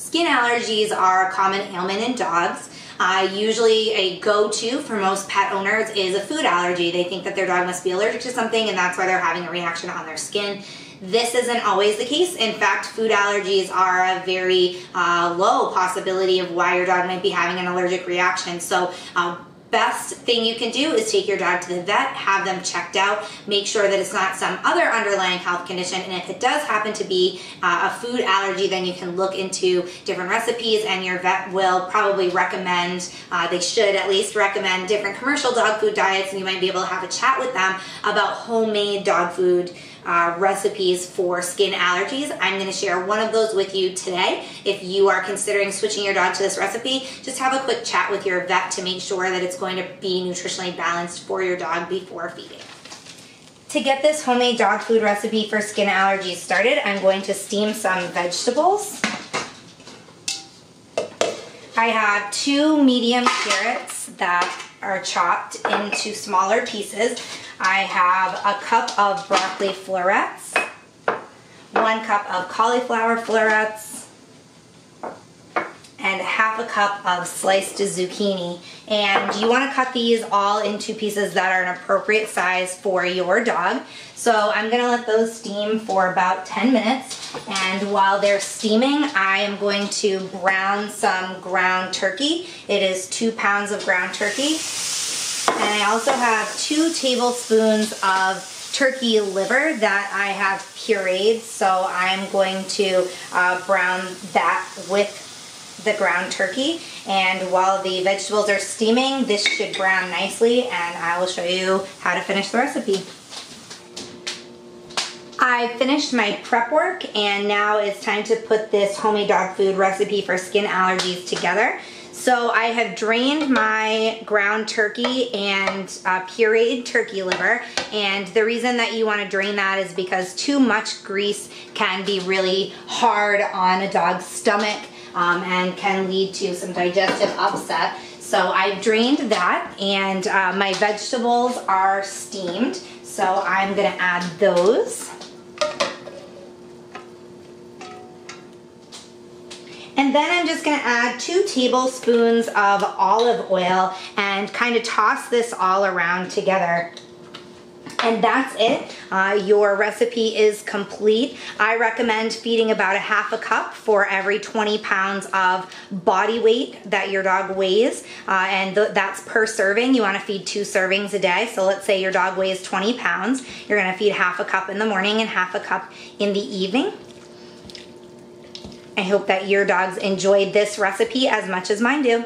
Skin allergies are a common ailment in dogs. Uh, usually a go-to for most pet owners is a food allergy. They think that their dog must be allergic to something and that's why they're having a reaction on their skin. This isn't always the case. In fact, food allergies are a very uh, low possibility of why your dog might be having an allergic reaction. So uh, best thing you can do is take your dog to the vet, have them checked out, make sure that it's not some other underlying health condition. And if it does happen to be uh, a food allergy, then you can look into different recipes and your vet will probably recommend, uh, they should at least recommend different commercial dog food diets and you might be able to have a chat with them about homemade dog food uh, recipes for skin allergies. I'm going to share one of those with you today. If you are considering switching your dog to this recipe, just have a quick chat with your vet to make sure that it's going to be nutritionally balanced for your dog before feeding. To get this homemade dog food recipe for skin allergies started, I'm going to steam some vegetables. I have two medium carrots that are chopped into smaller pieces. I have a cup of broccoli florets, one cup of cauliflower florets, and half a cup of sliced zucchini. And you want to cut these all into pieces that are an appropriate size for your dog. So I'm going to let those steam for about 10 minutes. And while they're steaming, I am going to brown some ground turkey. It is two pounds of ground turkey. And I also have two tablespoons of turkey liver that I have pureed. So I'm going to uh, brown that with the ground turkey. And while the vegetables are steaming, this should brown nicely and I will show you how to finish the recipe. I finished my prep work and now it's time to put this homemade dog food recipe for skin allergies together. So I have drained my ground turkey and uh, pureed turkey liver. And the reason that you wanna drain that is because too much grease can be really hard on a dog's stomach um, and can lead to some digestive upset. So I've drained that and uh, my vegetables are steamed. So I'm gonna add those. And then I'm just gonna add two tablespoons of olive oil and kind of toss this all around together. And that's it. Uh, your recipe is complete. I recommend feeding about a half a cup for every 20 pounds of body weight that your dog weighs. Uh, and th that's per serving. You wanna feed two servings a day. So let's say your dog weighs 20 pounds. You're gonna feed half a cup in the morning and half a cup in the evening. I hope that your dogs enjoyed this recipe as much as mine do.